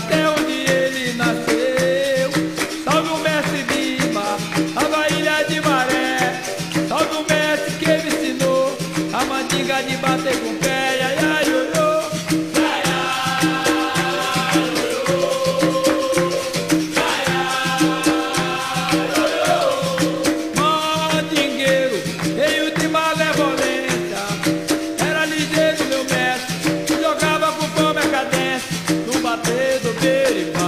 Mateo. do perigo.